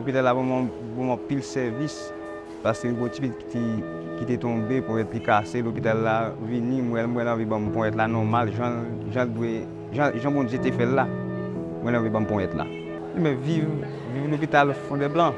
l'hôpital là, bon, pile service. Parce que un petit qui était tombé pour être cassé, l'hôpital là, venu, moi, moi, envie pour être là normal, j'en dois, j'en bon j'étais fait là. Moi, envie pour être là. Mais vivre, vivre l'hôpital fond des blancs.